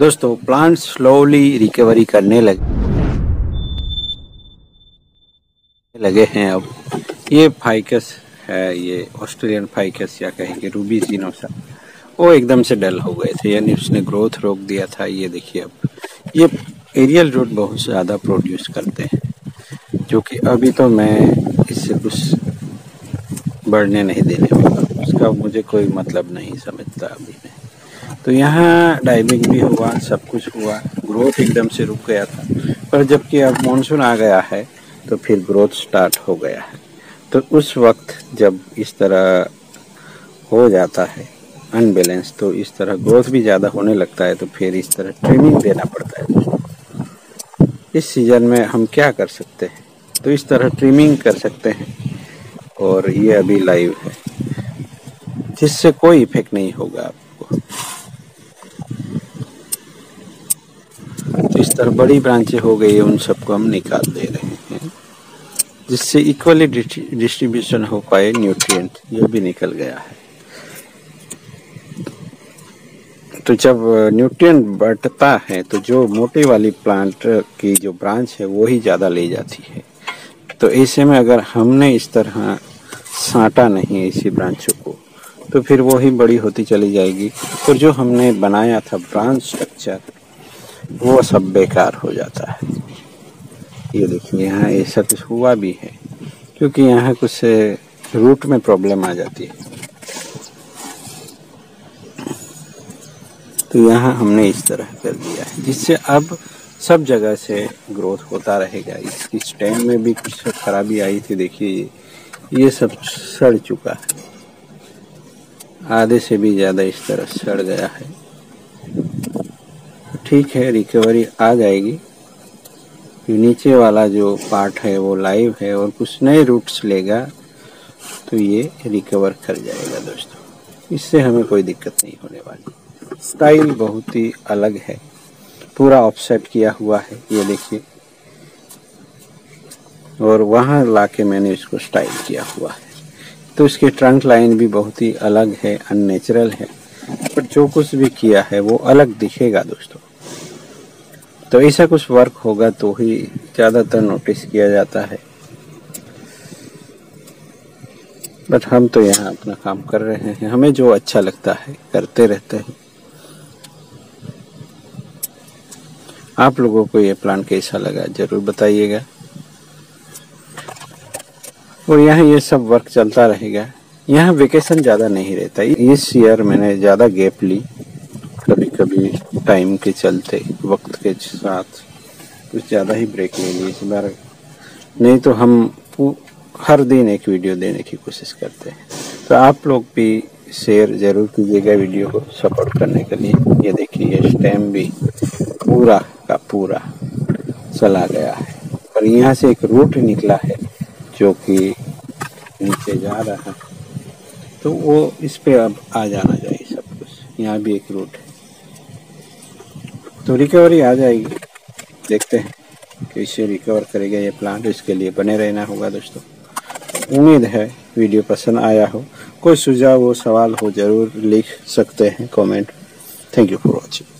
दोस्तों plant slowly recovery करने लगे लगे हैं अब। ये फाइकस है, ये ऑस्ट्रेलियन फाइकस या कहेंगे रूबी जीनोसा वो एकदम से डल हो गए थे, यानी उसने ग्रोथ रोक दिया था। ये देखिए अब, ये एरियल रूट बहुत ज़्यादा प्रोड्यूस करते हैं, जो कि अभी तो मैं इससे कुछ बढ़ने नहीं देने वाला। उसका मुझे कोई मतलब नहीं समझता अभी मैं। तो यहाँ डाइविंग भी हुआ, सब कुछ हुआ। ग्रोथ एकदम से रुक गया था। पर जबकि अब मानसून आ गया है तो फिर ग्रोथ स्टार्ट हो गया है। तो उस वक्त जब इस तरह हो जाता है अनबैलेंस तो इस तरह ग्रोथ भी ज़्यादा होने लगता है तो फिर इस तरह ट्रेनिंग देना पड़ता है। इस सीज़न में हम क्या कर सकते हैं? तो इस तरह ट्रिमिंग कर सकते हैं, और ये अभी लाइव है। जिससे कोई इफ़ेक्ट नहीं होगा आपको। तरह बड़ी ब्रांचें हो गई है, उन सबको हम निकाल दे रहे हैं। जिससे इक्वली डिस्ट्रीब्यूशन हो पाए न्यूट्रिएंट ये भी निकल गया है। तो जब न्यूट्रिएंट बढ़ता है तो जो मोटे वाली प्लांट की जो ब्रांच है, वो ही ज़्यादा ले जाती है। तो ऐसे में अगर हमने इस तरह साटा नहीं इसी ब्रांचों को तो फिर वो ही बड़ी होती चली जाएगी। और जो हमने बनाया था ब्रांच स्ट्रक्चर वो सब बेकार हो जाता है। ये देखिए, यहाँ ऐसा कुछ हुआ भी है, क्योंकि यहाँ कुछ रूट में प्रॉब्लम आ जाती है। तो यहाँ हमने इस तरह कर दिया है, जिससे अब सब जगह से ग्रोथ होता रहेगा। इसकी स्टैंड में भी कुछ खराबी आई थी, देखिए, ये सब सड़ चुका है। आधे से भी ज़्यादा इस तरह सड़ गया है। ठीक है रिकवरी आ जाएगी। नीचे वाला जो पार्ट है, वो लाइव है और कुछ नए रूट्स लेगा तो ये रिकवर कर जाएगा दोस्तों। इससे हमें कोई दिक्कत नहीं होने वाली। स्टाइल बहुत ही अलग है। पूरा ऑफसेट किया हुआ है, ये देखिए। और वहाँ लाके मैंने इसको स्टाइल किया हुआ है। तो इसके ट्रंक लाइन भी बहुत ही अलग है अननेचुरल है। पर जो कुछ भी किया है, वो अलग दिखेगा दोस्तों। तो ऐसा कुछ वर्क होगा तो ही ज़्यादातर नोटिस किया जाता है। बट हम तो यहाँ अपना काम कर रहे हैं। हमें जो अच्छा लगता है, करते रहते हैं। आप लोगों को ये प्लान कैसा लगा, ज़रूर बताइएगा। और यहाँ ये सब वर्क चलता रहेगा। यहाँ वेकेशन ज़्यादा नहीं रहता। इस ईयर मैंने ज़्यादा गैप ली। कभी टाइम के चलते, वक्त के साथ कुछ ज़्यादा ही ब्रेक ले ली इस बार। नहीं तो हम हर दिन एक वीडियो देने की कोशिश करते हैं। तो आप लोग भी शेयर ज़रूर कीजिएगा वीडियो को सपोर्ट करने के लिए। ये देखिए, ये स्टैम भी पूरा का पूरा चला गया है। और यहाँ से एक रूट निकला है, जो कि नीचे जा रहा है। तो वो इस पे अब आ जाना चाहिए सब कुछ। यहाँ भी एक रूट तो रिकवरी आ जाएगी। देखते हैं कैसे रिकवर करेगा ये प्लांट इसके लिए बने रहना होगा दोस्तों। उम्मीद है वीडियो पसंद आया हो। कोई सुझाव हो, सवाल हो, ज़रूर लिख सकते हैं comment thank you for watching